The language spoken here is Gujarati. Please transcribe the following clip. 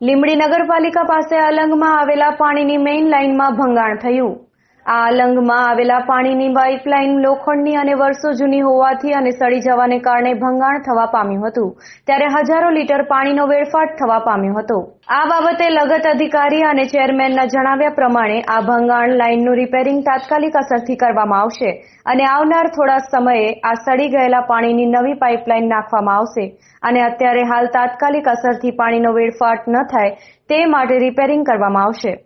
લીંબડી નગરપાલિકા પાસે અલંગમાં આવેલા પાણીની મેઇન લાઇનમાં ભંગાણ થયું. આ અલંગમાં આવેલા પાણીની પાઇપલાઇન લોખંડની અને વર્ષો જૂની હોવાથી અને સડી જવાને કારણે ભંગાણ થવા પામ્યું હતું. ત્યારે હજારો લીટર પાણીનો વેડફાટ થવા પામ્યો હતો. આ બાબતે લગત અધિકારી અને ચેરમેનના જણાવ્યા પ્રમાણે આ ભંગાણ લાઇનનું રિપેરિંગ તાત્કાલિક અસરથી કરવામાં આવશે અને આવનાર થોડા સમયે આ સડી ગયેલા પાણીની નવી પાઇપલાઇન નાખવામાં આવશે અને અત્યારે હાલ તાત્કાલિક અસરથી પાણીનો વેડફાટ ન થાય તે માટે રિપેરિંગ કરવામાં આવશે.